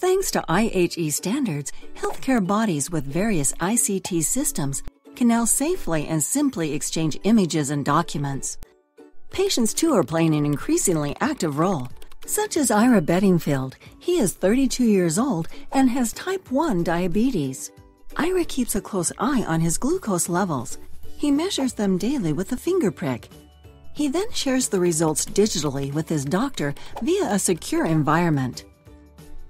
Thanks to IHE standards, healthcare bodies with various ICT systems can now safely and simply exchange images and documents. Patients too are playing an increasingly active role, such as Ira Bedingfield. He is 32 years old and has type 1 diabetes. Ira keeps a close eye on his glucose levels. He measures them daily with a finger prick. He then shares the results digitally with his doctor via a secure environment.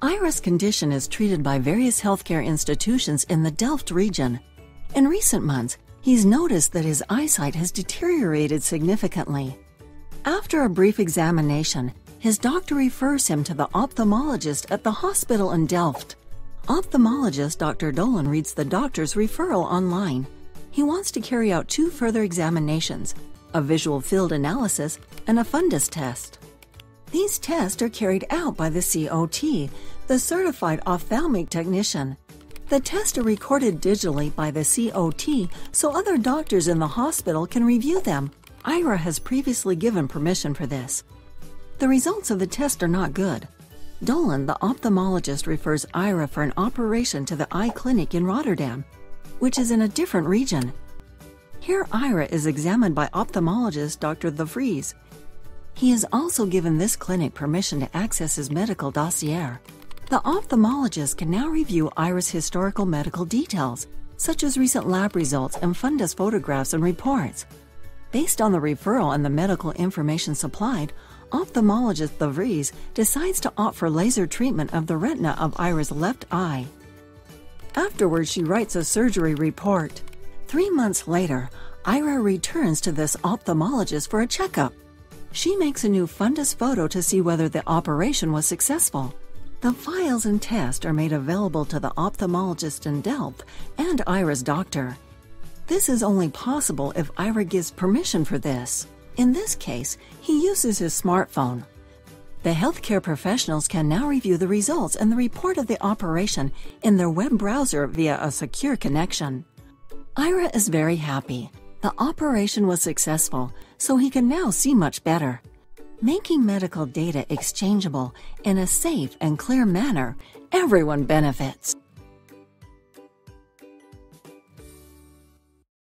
Ira's condition is treated by various healthcare institutions in the Delft region. In recent months, he's noticed that his eyesight has deteriorated significantly. After a brief examination, his doctor refers him to the ophthalmologist at the hospital in Delft. Ophthalmologist Dr. Dolan reads the doctor's referral online. He wants to carry out two further examinations a visual field analysis and a fundus test. These tests are carried out by the COT, the Certified Ophthalmic Technician. The tests are recorded digitally by the COT so other doctors in the hospital can review them. Ira has previously given permission for this. The results of the test are not good. Dolan, the ophthalmologist, refers Ira for an operation to the eye clinic in Rotterdam, which is in a different region. Here, Ira is examined by ophthalmologist Dr. De Vries. He is also given this clinic permission to access his medical dossier. The ophthalmologist can now review Ira's historical medical details, such as recent lab results and fundus photographs and reports. Based on the referral and the medical information supplied, ophthalmologist De Vries decides to opt for laser treatment of the retina of Ira's left eye. Afterwards, she writes a surgery report. Three months later, Ira returns to this ophthalmologist for a checkup. She makes a new fundus photo to see whether the operation was successful. The files and test are made available to the ophthalmologist in Delft and Ira's doctor. This is only possible if Ira gives permission for this. In this case, he uses his smartphone. The healthcare professionals can now review the results and the report of the operation in their web browser via a secure connection. Ira is very happy. The operation was successful, so he can now see much better. Making medical data exchangeable in a safe and clear manner, everyone benefits.